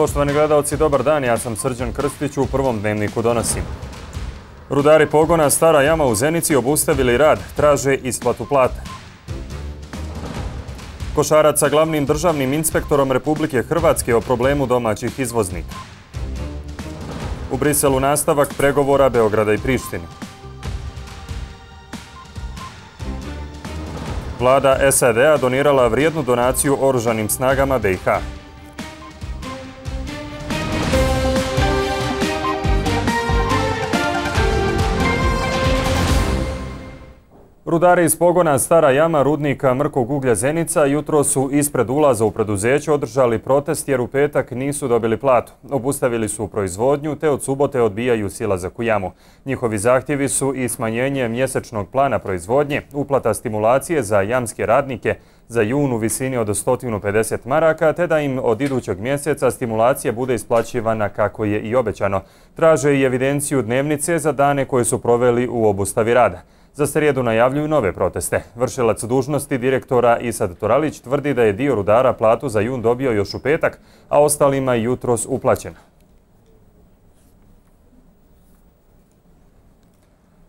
Poštovani gledalci, dobar dan, ja sam Srđan Krstić, u prvom dnevniku donosim. Rudari pogona Stara jama u Zenici obustavili rad, traže isplatu plate. Košarac sa glavnim državnim inspektorom Republike Hrvatske o problemu domaćih izvoznika. U Briselu nastavak pregovora Beograda i Prištine. Vlada SAD-a donirala vrijednu donaciju oružanim snagama BiH. Rudari iz pogona Stara jama rudnika Mrkog uglja Zenica jutro su ispred ulaza u preduzeće održali protest jer u petak nisu dobili platu. Obustavili su proizvodnju te od subote odbijaju silazak u jamu. Njihovi zahtjevi su i smanjenje mjesečnog plana proizvodnje, uplata stimulacije za jamske radnike za jun u visini od 150 maraka, te da im od idućeg mjeseca stimulacija bude isplaćivana kako je i obećano. Traže i evidenciju dnevnice za dane koje su proveli u obustavi rada. Za srijedu najavljuju nove proteste. Vršilac dužnosti direktora Isad Toralić tvrdi da je dio rudara platu za jun dobio još u petak, a ostalima jutros uplaćena.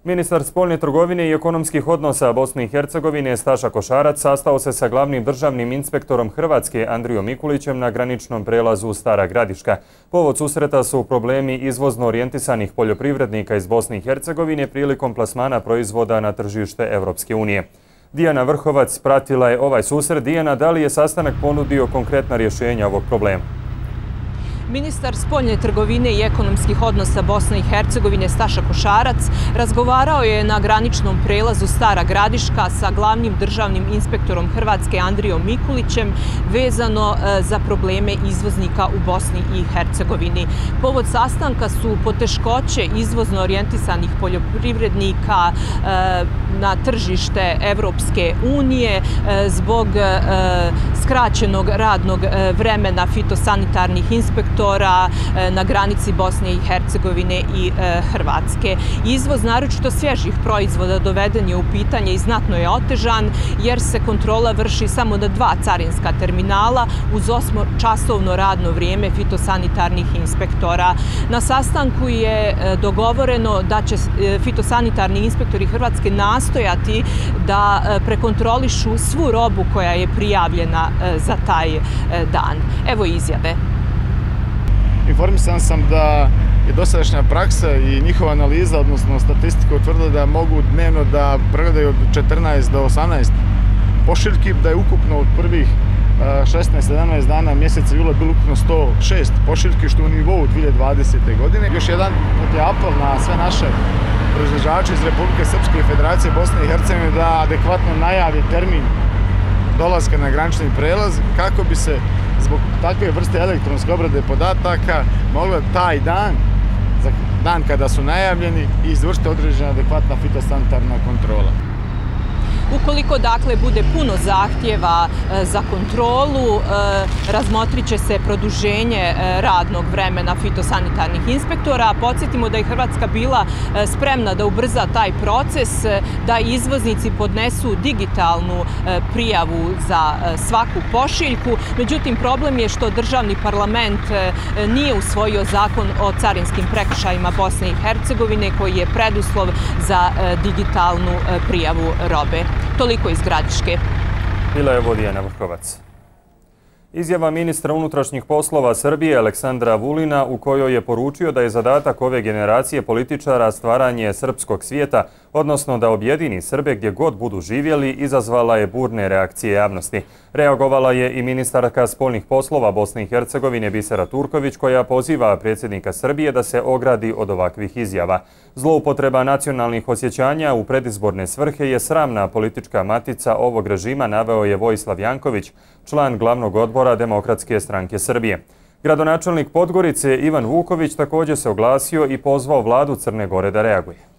Ministar spoljne trgovine i ekonomskih odnosa Bosne i Hercegovine Staša Košarac sastao se sa glavnim državnim inspektorom Hrvatske Andrijom Mikulićem na graničnom prelazu Stara Gradiška. Povod susreta su problemi izvozno orijentisanih poljoprivrednika iz Bosne i Hercegovine prilikom plasmana proizvoda na tržište Evropske unije. Dijana Vrhovac pratila je ovaj susret. Dijana, da li je sastanak ponudio konkretna rješenja ovog problema? Ministar spoljne trgovine i ekonomskih odnosa Bosne i Hercegovine Staša Košarac razgovarao je na graničnom prelazu Stara Gradiška sa glavnim državnim inspektorom Hrvatske Andrijom Mikulićem vezano e, za probleme izvoznika u Bosni i Hercegovini. Povod sastanka su poteškoće izvozno orijentisanih poljoprivrednika e, na tržište Evropske unije e, zbog skraćenog radnog vremena fitosanitarnih inspektora sektora e, na granici Bosne i Hercegovine i e, Hrvatske. Izvoz naročito svježih proizvoda doveden je u pitanje i znatno je otežan jer se kontrola vrši samo na dva carinska terminala uz osmočasovno radno vrijeme fitosanitarnih inspektora. Na sastanku je e, dogovoreno da će fitosanitarni inspektori Hrvatske nastojati da prekontrolišu svu robu koja je prijavljena za taj dan. Evo izjave informisan sam da je dosadašnja praksa i njihova analiza, odnosno statistika, utvrdila da mogu dnevno da pregledaju od 14 do 18 pošiljki, da je ukupno od prvih 16-17 dana mjeseca jula bilo ukupno 106 pošiljki, što u nivou 2020. godine. Još jedan je apel na sve naše proizvođače iz Republike Srpske i Federacije Bosne i Hercegovine da adekvatno najavi termin dolaska na granični prelaz kako bi se zbog takve vrste elektronske obrade podataka mogla taj dan, za dan kada su najavljeni, izvršiti određena adekvatna fitosanitarna kontrola. Ukoliko dakle bude puno zahtjeva e, za kontrolu, e, razmotrit će se produženje e, radnog vremena fitosanitarnih inspektora. Podsjetimo da je Hrvatska bila spremna da ubrza taj proces, da izvoznici podnesu digitalnu prijavu za svaku pošiljku. Međutim, problem je što državni parlament nije usvojio zakon o carinskim prekršajima Bosne i Hercegovine koji je preduslov za digitalnu prijavu robe. Toliko iz Gradiške. Bila je Vodijana Vrhovac. Izjava ministra unutrašnjih poslova Srbije Aleksandra Vulina u kojoj je poručio da je zadatak ove generacije političara stvaranje srpskog svijeta, odnosno da objedini Srbe gdje god budu živjeli, izazvala je burne reakcije javnosti. Reagovala je i ministarka spoljnih poslova Bosne i Hercegovine Bisera Turković koja poziva predsjednika Srbije da se ogradi od ovakvih izjava. Zloupotreba nacionalnih osjećanja u predizborne svrhe je sramna politička matica ovog režima, naveo je Vojislav Janković, član glavnog odbora Demokratske stranke Srbije. Gradonačelnik Podgorice Ivan Vuković također se oglasio i pozvao vladu Crne Gore da reaguje.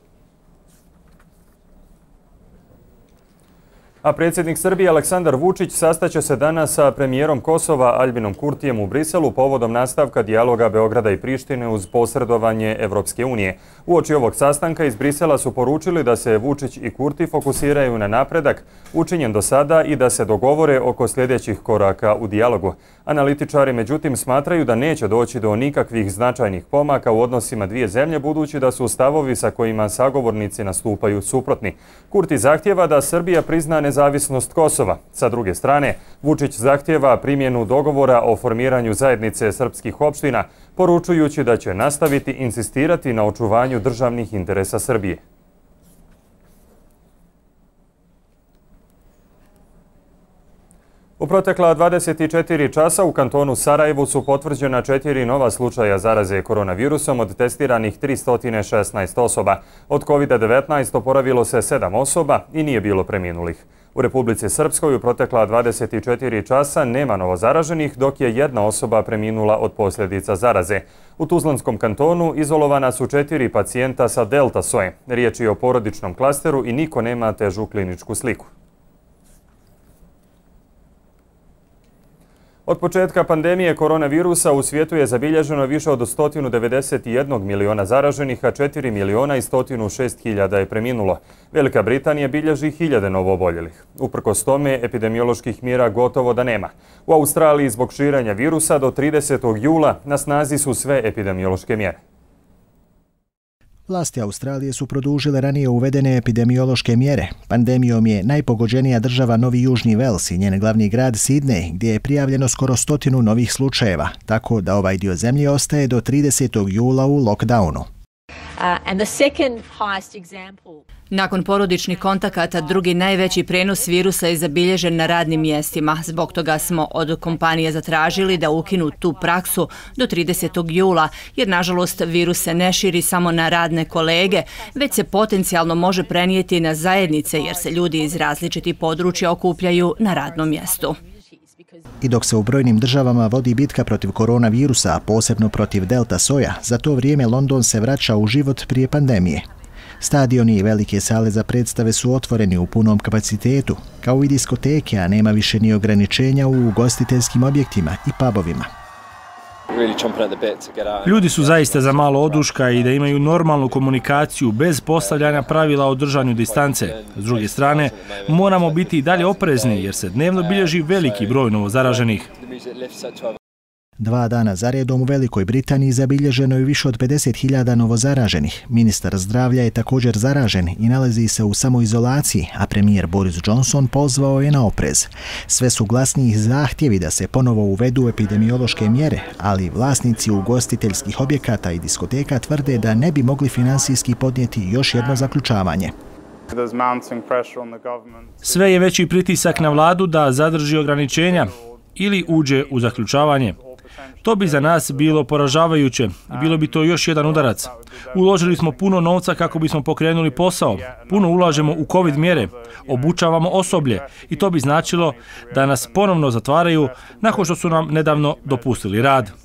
A predsjednik Srbije Aleksandar Vučić sastaće se danas sa premijerom Kosova Albinom Kurtijem u Briselu povodom nastavka dijaloga Beograda i Prištine uz posredovanje Evropske unije. U oči ovog sastanka iz Brisela su poručili da se Vučić i Kurti fokusiraju na napredak učinjen do sada i da se dogovore oko sljedećih koraka u dijalogu. Analitičari međutim smatraju da neće doći do nikakvih značajnih pomaka u odnosima dvije zemlje budući da su stavovi sa kojima sagovornici nastupaju suprotni. Kurti zahtjeva da Srbija prizna nezavisnost Kosova. Sa druge strane, Vučić zahtjeva primjenu dogovora o formiranju zajednice srpskih opština, poručujući da će nastaviti insistirati na očuvanju državnih interesa Srbije. U protekla 24 časa u kantonu Sarajevu su potvrđena četiri nova slučaja zaraze koronavirusom od testiranih 316 osoba. Od COVID-19 oporavilo se 7 osoba i nije bilo preminulih. U Republici Srpskoj u protekla 24 časa nema novozaraženih, dok je jedna osoba preminula od posljedica zaraze. U Tuzlanskom kantonu izolovana su četiri pacijenta sa delta soje. Riječ je o porodičnom klasteru i niko nema težu kliničku sliku. Od početka pandemije koronavirusa u svijetu je zabilježeno više od 191 miliona zaraženih, a 4 miliona i 106 hiljada je preminulo. Velika Britanija bilježi hiljade novoboljelih. Uprkos tome, epidemioloških mjera gotovo da nema. U Australiji zbog širanja virusa do 30. jula na snazi su sve epidemiološke mjere. Vlasti Australije su produžile ranije uvedene epidemiološke mjere. Pandemijom je najpogođenija država Novi Južni Vels i njen glavni grad Sidney, gdje je prijavljeno skoro stotinu novih slučajeva, tako da ovaj dio zemlje ostaje do 30. jula u lockdownu. Uh, Nakon porodičnih kontakata, drugi najveći prenos virusa je zabilježen na radnim mjestima. Zbog toga smo od kompanije zatražili da ukinu tu praksu do 30. jula, jer nažalost virus se ne širi samo na radne kolege, već se potencijalno može prenijeti na zajednice, jer se ljudi iz različitih područja okupljaju na radnom mjestu. I dok se u brojnim državama vodi bitka protiv koronavirusa, a posebno protiv delta soja, za to vrijeme London se vraća u život prije pandemije. Stadioni i velike sale za predstave su otvoreni u punom kapacitetu, kao i diskoteke, a nema više ni ograničenja u ugostiteljskim objektima i pubovima. Ljudi su zaista za malo oduška i da imaju normalnu komunikaciju bez postavljanja pravila o držanju distance. S druge strane, moramo biti i dalje oprezni jer se dnevno bilježi veliki broj novozaraženih. Dva dana za redom u Velikoj Britaniji zabilježeno je više od 50.000 novozaraženih. Ministar zdravlja je također zaražen i nalazi se u samoizolaciji, a premijer Boris Johnson pozvao je na oprez. Sve su glasniji zahtjevi da se ponovo uvedu epidemiološke mjere, ali vlasnici ugostiteljskih objekata i diskoteka tvrde da ne bi mogli finansijski podnijeti još jedno zaključavanje. Sve je veći pritisak na vladu da zadrži ograničenja ili uđe u zaključavanje. To bi za nas bilo poražavajuće i bilo bi to još jedan udarac. Uložili smo puno novca kako bismo pokrenuli posao. Puno ulažemo u COVID mjere, obučavamo osoblje i to bi značilo da nas ponovno zatvaraju nakon što su nam nedavno dopustili rad.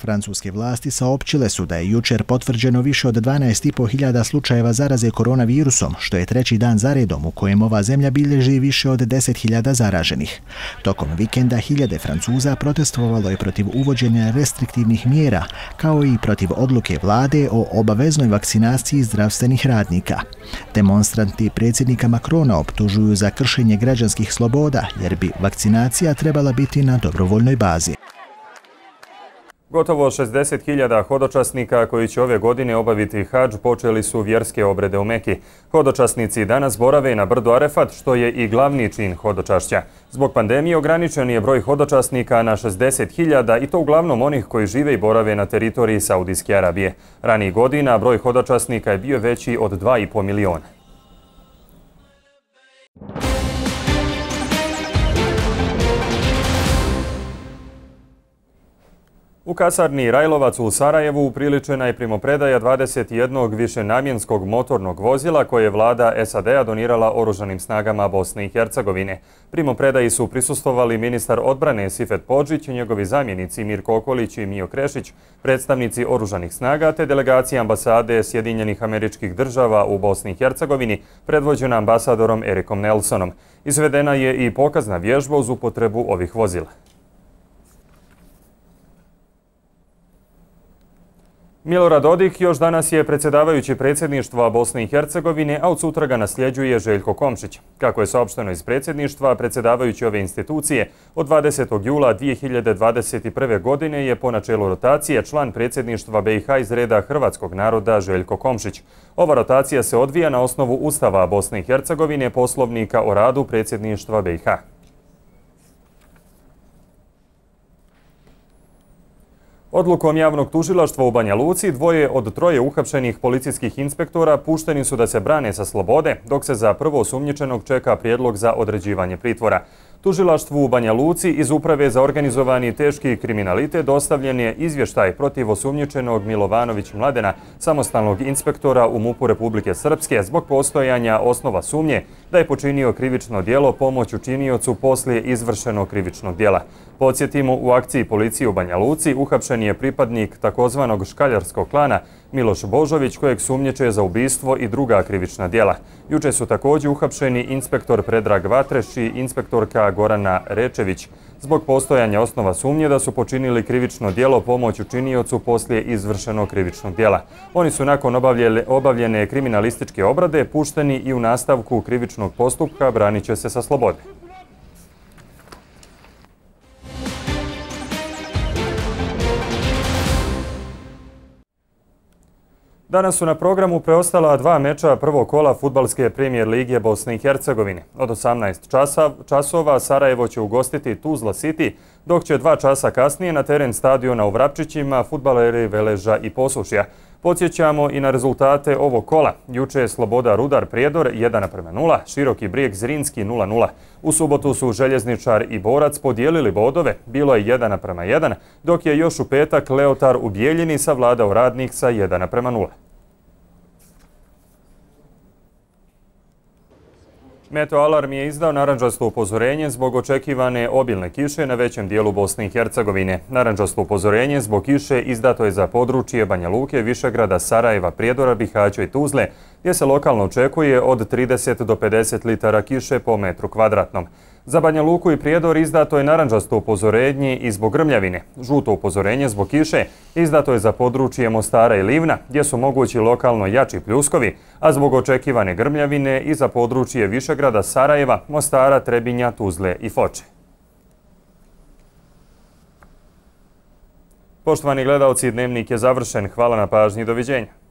Francuske vlasti saopćile su da je jučer potvrđeno više od 12.500 slučajeva zaraze koronavirusom, što je treći dan zaredom u kojem ova zemlja bilježi više od 10.000 zaraženih. Tokom vikenda hiljade Francuza protestovalo je protiv uvođenja restriktivnih mjera, kao i protiv odluke vlade o obaveznoj vakcinaciji zdravstvenih radnika. Demonstranti predsjednika Makrona optužuju za kršenje građanskih sloboda, jer bi vakcinacija trebala biti na dobrovoljnoj bazi. Gotovo 60.000 hodočasnika koji će ove godine obaviti hađ počeli su vjerske obrede u Meki. Hodočasnici danas borave na brdu Arefat, što je i glavni čin hodočašća. Zbog pandemije ograničen je broj hodočasnika na 60.000 i to uglavnom onih koji žive i borave na teritoriji Saudijske Arabije. Ranijih godina broj hodočasnika je bio veći od 2,5 miliona. U kasarni Rajlovac u Sarajevu upriličena je primopredaja 21. višenamjenskog motornog vozila koje je vlada SAD-a donirala oružanim snagama Bosne i Hercegovine. Primopredaji su prisustovali ministar odbrane Sifet Podžić, njegovi zamjenici Mirko Okolić i Mio Krešić, predstavnici oružanih snaga te delegacije ambasade Sjedinjenih američkih država u Bosni i Hercegovini predvođena ambasadorom Erikom Nelsonom. Izvedena je i pokazna vježba uz upotrebu ovih vozila. Milorad Dodik još danas je predsjedavajući predsjedništva Bosne i Hercegovine, a od sutra ga nasljeđuje Željko Komšić. Kako je saopšteno iz predsjedništva, predsjedavajući ove institucije od 20. jula 2021. godine je po načelu rotacije član predsjedništva BiH iz reda Hrvatskog naroda Željko Komšić. Ova rotacija se odvija na osnovu Ustava Bosne i Hercegovine poslovnika o radu predsjedništva BiH. Odlukom javnog tužilaštva u Banja Luci dvoje od troje uhapšenih policijskih inspektora pušteni su da se brane sa slobode, dok se za prvo osumnjičenog čeka prijedlog za određivanje pritvora. Tužilaštvu u Banja Luci iz Uprave za organizovani teški kriminalite dostavljen je izvještaj protiv osumnjičenog Milovanović Mladena, samostalnog inspektora u MUP-u Republike Srpske, zbog postojanja osnova sumnje da je počinio krivično dijelo pomoć učiniocu poslije izvršenog krivičnog dijela. Podsjetimo, u akciji policije u Banja Luci uhapšen je pripadnik takozvanog škaljarskog klana Miloš Božović, kojeg sumnječe za ubistvo i druga krivična dijela. Juče su također uhapšeni inspektor Predrag Vatreš i inspektorka Gorana Rečević zbog postojanja osnova sumnje da su počinili krivično dijelo pomoć učiniocu poslije izvršenog krivičnog dijela. Oni su nakon obavljene kriminalističke obrade pušteni i u nastavku krivičnog postupka branit će se sa slobode. Danas su na programu preostala dva meča prvog kola futbalske premijer Lige Bosne i Hercegovine. Od 18 časova Sarajevo će ugostiti Tuzla City, dok će dva časa kasnije na teren stadiona u Vrapčićima futbaleri Veleža i Posušja. Podsjećamo i na rezultate ovog kola. Juče je Sloboda Rudar Prijedor 1-0, Široki Brijeg Zrinski 0-0. U subotu su Željezničar i Borac podijelili bodove, bilo je 1-1, dok je još u petak Leotar u Bijeljini savladao radnik sa 1-0. Meteoalarm je izdao naranđasto upozorenje zbog očekivane obilne kiše na većem dijelu Bosne i Hercegovine. Naranđasto upozorenje zbog kiše izdato je za područje Banja Luke, Višegrada, Sarajeva, Prijedora, Bihaća i Tuzle, gdje se lokalno očekuje od 30 do 50 litara kiše po metru kvadratnom. Za Banja Luku i Prijedor izdato je naranđasto upozorenje i zbog grmljavine. Žuto upozorenje zbog kiše izdato je za područje Mostara i Livna, gdje su mogući lokalno jači pljuskovi, a zbog očekivane grmljavine i za područje Višegrada, Sarajeva, Mostara, Trebinja, Tuzle i Foče. Poštovani gledalci, dnevnik je završen. Hvala na pažnji i doviđenja.